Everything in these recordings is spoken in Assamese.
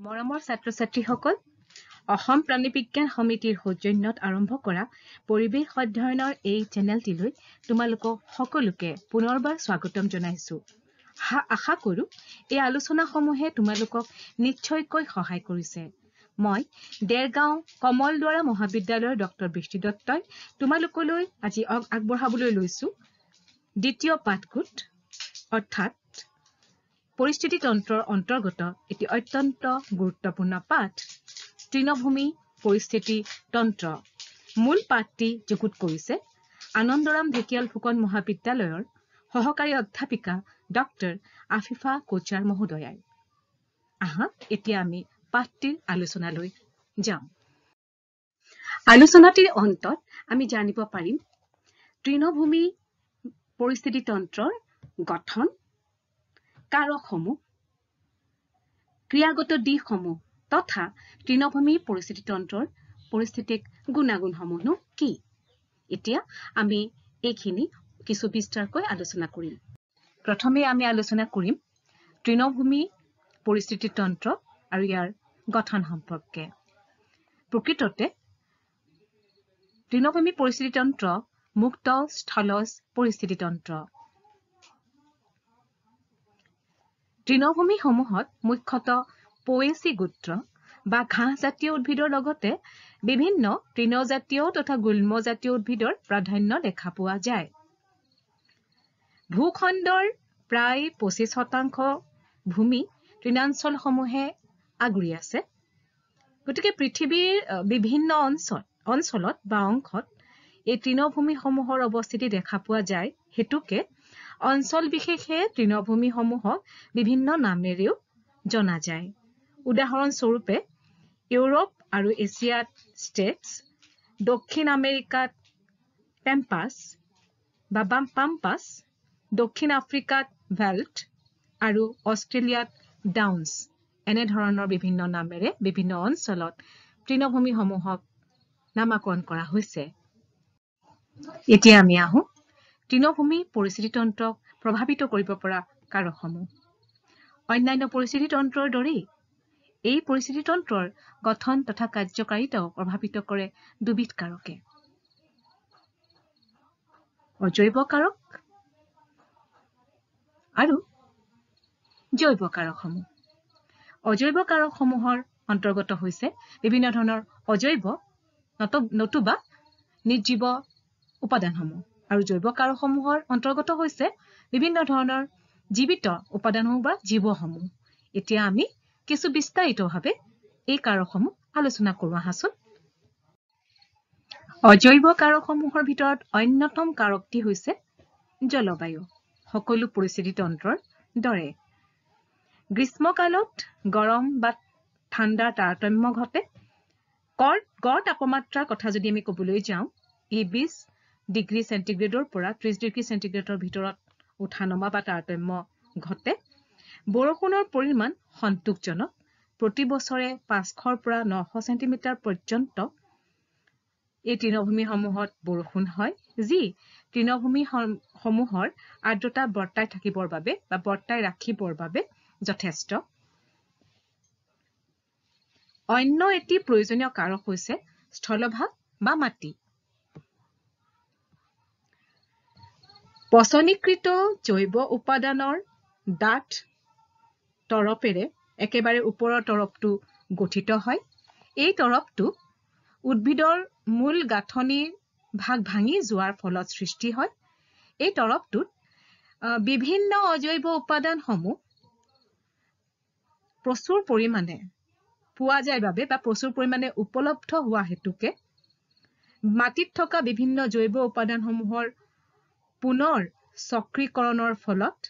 মৰমৰ ছাত্ৰ ছাত্ৰীসকল অসম প্ৰাণী বিজ্ঞান সমিতিৰ সৌজন্যত আৰম্ভ কৰা পৰিৱেশ অধ্যয়নৰ এই চেনেলটিলৈ তোমালোকক সকলোকে পুনৰবাৰ স্বাগতম জনাইছো। আশা কৰো এই আলোচনাসমূহে তোমালোকক নিশ্চয়কৈ সহায় কৰিছে। মই দেৰগাঁও কমলদুৱাৰা মহাবিদ্যালয়ৰ ডক্টৰ বৃষ্টি দত্তই তোমালোকলৈ আজি আগবঢ়াবলৈ লৈছো। দ্বিতীয় পাঠগোট অৰ্থাৎ পৰিস্থিতি তন্ত্ৰৰ অন্তৰ্গত এটি অত্যন্ত গুৰুত্বপূৰ্ণ পাঠ। তৃণভূমি পৰিস্থিতি তন্ত্ৰ। মূল পাঠটি যুগুত কৰিছে আনন্দৰাম ঢেকিয়াল ফুকন মহাবিদ্যালয়ৰ সহকাৰী অধ্যাপিকা ডক্টৰ আফিফা কোচাৰ মহোদয়াই। আহা এতিয়া আমি পাঠটিৰ আলোচনালৈ যাওঁ। আলোচনাটিৰ অন্তত আমি জানিব পাৰিম তৃণভূমি পৰিস্থিতি তন্ত্ৰৰ গঠন কাৰকসমূহ ক্ৰিয়াগত দিশসমূহ তথা তৃণভূমি পৰিস্থিতি তন্ত্ৰৰ পৰিস্থিতিক গুণাগুণসমূহনো কি? এতিয়া আমি এইখিনি কিছু বিস্তাৰকৈ আলোচনা কৰিম। প্ৰথমে আমি আলোচনা কৰিম তৃণভূমি পৰিস্থিতি তন্ত্ৰ আৰু ইয়াৰ গঠন সম্পৰ্কে। প্ৰকৃততে তৃণভূমি পৰিস্থিতি তন্ত্ৰ মুক্ত স্থলজ পৰিস্থিতি তন্ত্ৰ তৃণভূমিসমূহত মুখ্যতঃ পৱেচী গোত্ৰ বা ঘাঁহজাতীয় উদ্ভিদৰ লগতে বিভিন্ন তৃণজাতীয় তথা গুল্মজাতীয় উদ্ভিদৰ প্ৰাধান্য দেখা পোৱা যায়। ভূখণ্ডৰ প্ৰায় পঁচিছ শতাংশ ভূমি তৃণাঞ্চলসমূহে আগুৰি আছে। গতিকে পৃথিৱীৰ বিভিন্ন অঞ্চল অঞ্চলত বা অংশত এই তৃণভূমিসমূহৰ অৱস্থিতি দেখা পোৱা যায়। হেতুকে অঞ্চল বিশেষে তৃণভূমিসমূহক বিভিন্ন নামেৰেও জনা যায়। উদাহৰণস্বৰূপে ইউৰোপ আৰু এছিয়াত ষ্টেটছ দক্ষিণ আমেৰিকাত পেম্পাছ বা পাম্পাছ দক্ষিণ আফ্ৰিকাত ভেল্ট আৰু অষ্ট্ৰেলিয়াত ডাউন্স এনেধৰণৰ বিভিন্ন নামেৰে বিভিন্ন অঞ্চলত তৃণভূমিসমূহক নামাকৰণ কৰা হৈছে। এতিয়া আমি আহো তৃণভূমি পৰিস্থিতিতন্ত্ৰক প্ৰভাৱিত কৰিব পৰা কাৰকসমূহ। অন্যান্য পৰিস্থিতিতন্ত্ৰৰ দৰেই এই পৰিস্থিতিতন্ত্ৰৰ গঠন তথা কাৰ্যকাৰিতাও প্ৰভাৱিত কৰে দুবিধ কাৰকে। অজৈৱ কাৰক আৰু জৈৱ কাৰকসমূহ। অজৈৱ কাৰকসমূহৰ অন্তৰ্গত হৈছে বিভিন্ন ধৰণৰ অজৈৱ নতুবা নিৰ্জীৱ উপাদানসমূহ। আৰু জৈৱ কাৰকসমূহৰ অন্তৰ্গত হৈছে বিভিন্ন ধৰণৰ জীৱিত উপাদানসমূহ বা জীৱসমূহ। এতিয়া আমি কিছু বিস্তাৰিতভাৱে এই কাৰকসমূহ আলোচনা কৰো। আহাচোন। অজৈৱ কাৰকসমূহৰ ভিতৰত অন্যতম কাৰকটি হৈছে জলবায়ু। সকলো পৰিস্থিতি তন্ত্ৰৰ দৰে। গ্ৰীষ্মকালত গৰম বা ঠাণ্ডাৰ তাৰতম্য ঘটে। গড় তাপমাত্ৰাৰ কথা যদি আমি কবলৈ যাওঁ ই বিশ ডিগ্ৰী চেণ্টিগ্ৰেডৰ পৰা ত্ৰিশ ডিগ্ৰী চেণ্টিগ্ৰেডৰ ভিতৰত উঠা নমা বা তাৰতম্য ঘটে। বৰষুণৰ পৰিমাণ সন্তোষজনক। প্ৰতি বছৰে পাঁচশৰ পৰা নশ চেণ্টিমিটাৰ পৰ্যন্ত এই তৃণভূমিসমূহত বৰষুণ হয় যি তৃণভূমি সমূহৰ আৰ্দ্ৰতা বৰ্তাই থাকিবৰ বাবে বা বৰ্তাই ৰাখিবৰ বাবে যথেষ্ট। অন্য এটি প্ৰয়োজনীয় কাৰক হৈছে স্থলভাগ বা মাটি। পচনীকৃত জৈৱ উপাদানৰ ডাঠ তৰপেৰে একেবাৰে ওপৰৰ তৰপটো গঠিত হয়। এই তৰপটো উদ্ভিদৰ মূল গাঁথনিৰ ভাগ ভাঙি যোৱাৰ ফলত সৃষ্টি হয়। এই তৰপটোত বিভিন্ন অজৈৱ উপাদানসমূহ প্ৰচুৰ পৰিমাণে পোৱা যায় বাবে বা প্ৰচুৰ পৰিমাণে উপলব্ধ হোৱা হেতুকে মাটিত থকা বিভিন্ন জৈৱ উপাদানসমূহৰ পুনৰ চক্ৰীকৰণৰ ফলত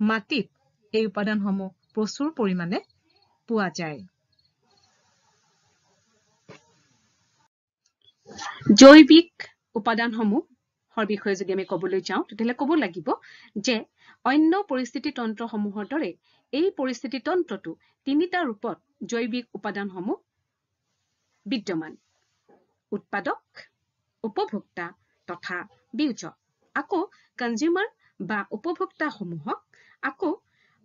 মাটিত এই উপাদানসমূহ প্ৰচুৰ পৰিমাণে পোৱা যায়। জৈৱিক উপাদানসমূহৰ বিষয়ে যদি আমি কবলৈ যাওঁ তেতিয়াহ'লে ক'ব লাগিব যে অন্য পৰিস্থিতি তন্ত্ৰসমূহৰ দৰে এই পৰিস্থিতি তন্ত্ৰটো তিনিটা ৰূপত জৈৱিক উপাদানসমূহ বিদ্যমান। উৎপাদক উপভোক্তা তথা বিয়োজক। আকৌ কনজিউমাৰ বা উপভোক্তাসমূহক আকৌ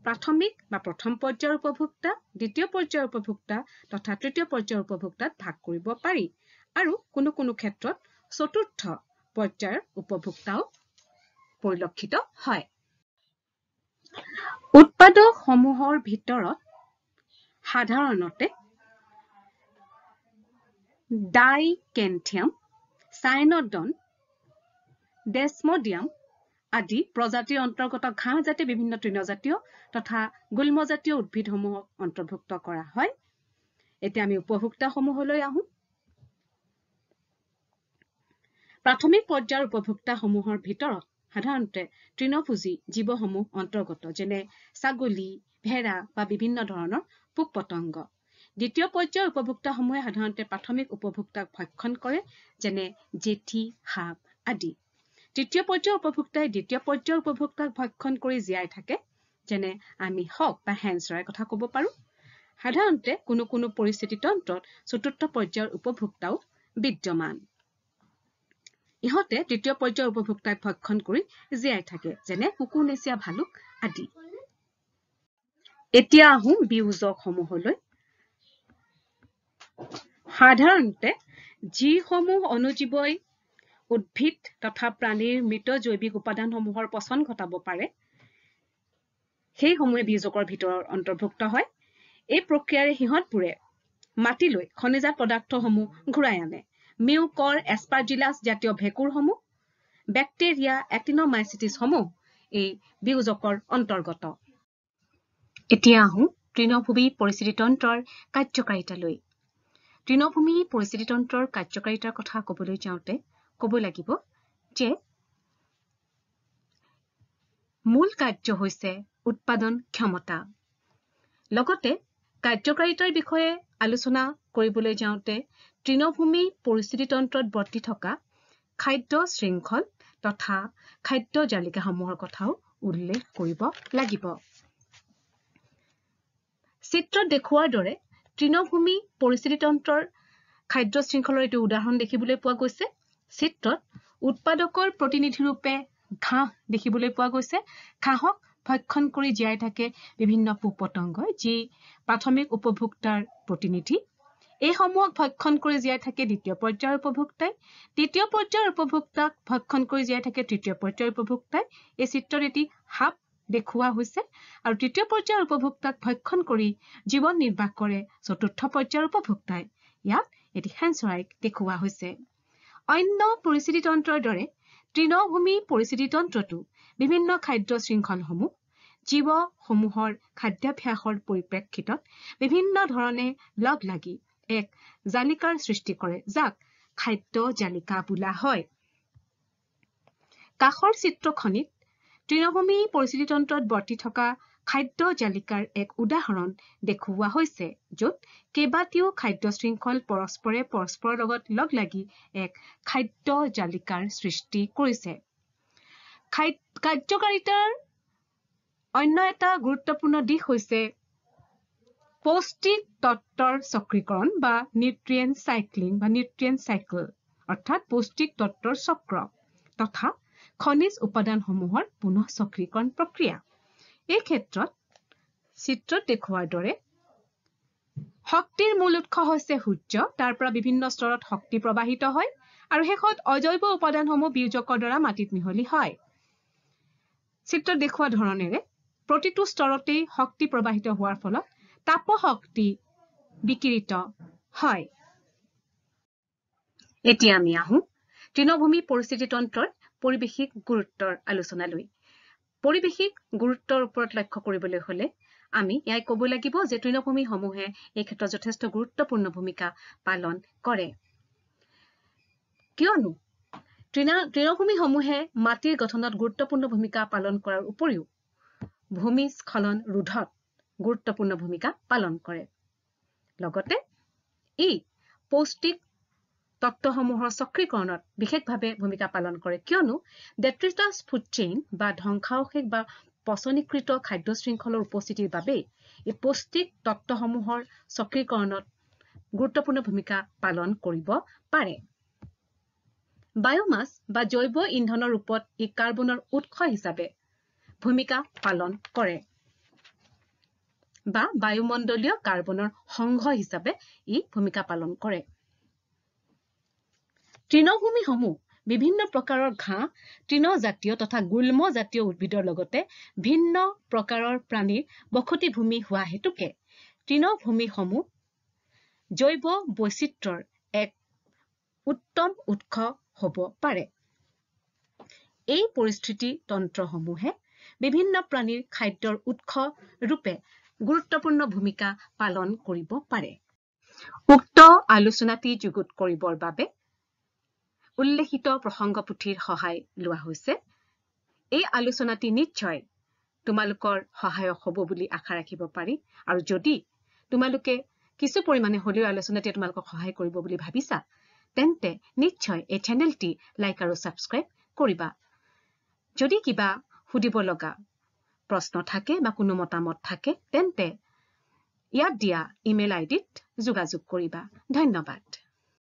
প্ৰাথমিক বা প্ৰথম পৰ্যায়ৰ উপভোক্তা দ্বিতীয় পৰ্যায়ৰ উপভোক্তা তথা তৃতীয় পৰ্যায়ৰ উপভোক্তাত ভাগ কৰিব পাৰি। আৰু কোনো কোনো ক্ষেত্ৰত চতুৰ্থ পৰ্যায়ৰ উপভোক্তাও পৰিলক্ষিত হয়। উৎপাদকসমূহৰ ভিতৰত সাধাৰণতে ডাইকেন্থিয়াম চাইনডন ডেছমডিয়াম আদি প্ৰজাতিৰ অন্তৰ্গত ঘাঁহজাতীয় বিভিন্ন তৃণজাতীয় তথা গুল্মজাতীয় উদ্ভিদসমূহক অন্তৰ্ভুক্ত কৰা হয়। এতিয়া আমি উপভোক্তাসমূহলৈ আহো। প্ৰাথমিক পৰ্যায়ৰ উপভোক্তাসমূহৰ ভিতৰত সাধাৰণতে তৃণভোজী জীৱসমূহ অন্তৰ্গত যেনে ছাগলী ভেড়া বা বিভিন্ন ধৰণৰ পোক পতংগ। দ্বিতীয় পৰ্যায়ৰ উপভোক্তাসমূহে সাধাৰণতে প্ৰাথমিক উপভোক্তাক ভক্ষণ কৰে যেনে জেঠী সাপ আদি। তৃতীয় পৰ্যায়ৰ উপভোক্তাই দ্বিতীয় পৰ্যায়ৰ উপভোক্তাক ভক্ষণ কৰি জীয়াই থাকে যেনে আমি হক বা হেন চৰাইৰ কথা কব পাৰো। সাধাৰণতে কোনো কোনো পৰিস্থিতি তন্ত্ৰত চতুৰ্থ পৰ্যায়ৰ উপভোক্তাও বিদ্যমান। ইহঁতে তৃতীয় পৰ্যায়ৰ উপভোক্তাক ভক্ষণ কৰি জীয়াই থাকে যেনে কুকুৰনেচীয়া ভালুক আদি। এতিয়া আহোঁ বিয়োজকসমূহলৈ সাধাৰণতে যিসমূহ অনুজীৱই উদ্ভিদ তথা প্ৰাণীৰ মৃত জৈৱিক উপাদানসমূহৰ পচন ঘটাব পাৰে। সেইসমূহে বীজকৰ ভিতৰত অন্তৰ্ভুক্ত হয়। এই প্ৰক্ৰিয়াৰে সিহঁতবোৰে মাটিলৈ খনিজাত পদাৰ্থসমূহ ঘূৰাই আনে। মিউকৰ এছপাৰজিলাছ জাতীয় ভেঁকুৰসমূহ বেক্টেৰিয়া এক্টিনমাইচিটিছসমূহ এই বিয়োজকৰ অন্তৰ্গত। এতিয়া আহোঁ তৃণভূমি পৰিস্থিতিতন্ত্ৰৰ কাৰ্যকাৰিতালৈ। তৃণভূমি পৰিস্থিতিতন্ত্ৰৰ কাৰ্যকাৰিতাৰ কথা কবলৈ যাওঁতে ক'ব লাগিব যে মূল কাৰ্য হৈছে উৎপাদন ক্ষমতা। লগতে কাৰ্যকাৰিতাৰ বিষয়ে আলোচনা কৰিবলৈ যাওঁতে তৃণভূমি পৰিস্থিতিতন্ত্ৰত বৰ্তি থকা খাদ্য শৃংখল তথা খাদ্য জালিকাসমূহৰ কথাও উল্লেখ কৰিব লাগিব। চিত্ৰত দেখুওৱাৰ দৰে তৃণভূমি পৰিস্থিতিতন্ত্ৰৰ খাদ্য শৃংখলৰ এইটো উদাহৰণ দেখিবলৈ পোৱা গৈছে। চিত্ৰত উৎপাদকৰ প্ৰতিনিধিৰূপে ঘাঁহ দেখিবলৈ পোৱা গৈছে। ঘাঁহক ভক্ষণ কৰি জীয়াই থাকে বিভিন্ন পোক পতংগই যি প্ৰাথমিক উপভোক্তাৰ প্ৰতিনিধি। এইসমূহক ভক্ষণ কৰি জীয়াই থাকে দ্বিতীয় পৰ্যায়ৰ উপভোক্তাই। তৃতীয় পৰ্যায়ৰ উপভোক্তাক ভক্ষণ কৰি জীয়াই থাকে তৃতীয় পৰ্যায়ৰ উপভোক্তাই। এই চিত্ৰত এটি সাপ দেখুওৱা হৈছে আৰু তৃতীয় পৰ্যায়ৰ উপভোক্তাক ভক্ষণ কৰি জীৱন নিৰ্বাহ কৰে চতুৰ্থ পৰ্যায়ৰ উপভোক্তাই। ইয়াত এটি হেন চৰাইক দেখুওৱা হৈছে। অন্য পৰিস্থিতিতন্ত্ৰৰ দৰে তৃণভূমি পৰিস্থিতিতন্ত্ৰতো বিভিন্ন খাদ্য শৃংখলসমূহ জীৱসমূহৰ খাদ্যাভ্যাসৰ পৰিপ্ৰেক্ষিতত বিভিন্ন ধৰণে লগ লাগি এক জালিকাৰ সৃষ্টি কৰে যাক খাদ্য জালিকা বোলা হয়। কাষৰ চিত্ৰখনিত তৃণভূমি পৰিস্থিতিতন্ত্ৰত বৰ্তি থকা খাদ্য জালিকাৰ এক উদাহৰণ দেখুওৱা হৈছে য'ত কেইবাটিও খাদ্য শৃংখল পৰস্পৰে পৰস্পৰৰ লগত লগ লাগি এক খাদ্য জালিকাৰ সৃষ্টি কৰিছে। কাৰ্যকাৰিতাৰ অন্য এটা গুৰুত্বপূৰ্ণ দিশ হৈছে পৌষ্টিক তত্বৰ চক্ৰীকৰণ বা নিউট্ৰিয়েন চাইক্লিং বা নিউট্ৰিয়েন চাইকেল অৰ্থাৎ পৌষ্টিক তত্বৰ চক্ৰ তথা খনিজ উপাদানসমূহৰ পুনঃ চক্ৰীকৰণ প্ৰক্ৰিয়া। এই ক্ষেত্ৰত চিত্ৰত দেখুওৱাৰ দৰে শক্তিৰ মূল উৎস হৈছে সূৰ্য। তাৰ পৰা বিভিন্ন স্তৰত শক্তি প্ৰবাহিত হয় আৰু শেষত অজৈব উপাদানসমূহ বিয়োজকৰ দ্বাৰা মাটিত মিহলি হয়। চিত্ৰত দেখুওৱা ধৰণেৰে প্ৰতিটো স্তৰতেই শক্তি প্ৰবাহিত হোৱাৰ ফলত তাপ শক্তি বিকিৰিত হয়। এতিয়া আমি আহো তৃণভূমি পৰিস্থিতিতন্ত্ৰৰ পৰিৱেশিক গুৰুত্বৰ আলোচনালৈ। পৰিৱেশিক গুৰুত্বৰ ওপৰত লক্ষ্য কৰিবলৈ হলে আমি ইয়াই ক'ব লাগিব যে তৃণভূমিসমূহে এই ক্ষেত্ৰত যথেষ্ট গুৰুত্বপূৰ্ণ ভূমিকা পালন কৰে। কিয়নো তৃণ তৃণভূমিসমূহে মাটিৰ গঠনত গুৰুত্বপূৰ্ণ ভূমিকা পালন কৰাৰ উপৰিও ভূমিস্খলন ৰোধত গুৰুত্বপূৰ্ণ ভূমিকা পালন কৰে। লগতে ই পৌষ্টিক তত্ত্বসমূহৰ চক্ৰীকৰণত বিশেষভাৱে ভূমিকা পালন কৰে। কিয়নো ডেট্ৰিটাছ ফুড চেইন বা ধ্বংসাৱশেষ বা পচনীকৃত খাদ্য শৃংখলৰ উপস্থিতিৰ বাবেই এই পৌষ্টিক তত্ত্বসমূহৰ চক্ৰীকৰণত গুৰুত্বপূৰ্ণ ভূমিকা পালন কৰিব পাৰে। বায়'মাছ বা জৈৱ ইন্ধনৰ ৰূপত ই কাৰ্বনৰ উৎস হিচাপে ভূমিকা পালন কৰে বা বায়ুমণ্ডলীয় কাৰ্বনৰ সংঘ হিচাপে ই ভূমিকা পালন কৰে। তৃণভূমিসমূহ বিভিন্ন প্ৰকাৰৰ ঘাঁহ তৃণজাতীয় তথা গুল্মজাতীয় উদ্ভিদৰ লগতে ভিন্ন প্ৰকাৰৰ প্ৰাণীৰ বসতি ভূমি হোৱা হেতুকে তৃণভূমিসমূহ জৈৱ বৈচিত্ৰৰ এক উত্তম উৎস হব পাৰে। এই পৰিস্থিতি তন্ত্ৰসমূহে বিভিন্ন প্ৰাণীৰ খাদ্যৰ উৎস ৰূপে গুৰুত্বপূৰ্ণ ভূমিকা পালন কৰিব পাৰে। উক্ত আলোচনাটি যুগুত কৰিবৰ বাবে উল্লেখিত প্ৰসংগ পুথিৰ সহায় লোৱা হৈছে। এই আলোচনাটি নিশ্চয় তোমালোকৰ সহায়ক হ'ব বুলি আশা ৰাখিব পাৰি। আৰু যদি তোমালোকে কিছু পৰিমাণে হলেও আলোচনাটিয়ে তোমালোকক সহায় কৰিব বুলি ভাবিছা তেন্তে নিশ্চয় এই চেনেলটি লাইক আৰু ছাবস্ক্ৰাইব কৰিবা। যদি কিবা সুধিব লগা প্ৰশ্ন থাকে বা কোনো মতামত থাকে তেন্তে ইয়াত দিয়া ইমেইল আইডিত যোগাযোগ কৰিবা। ধন্যবাদ।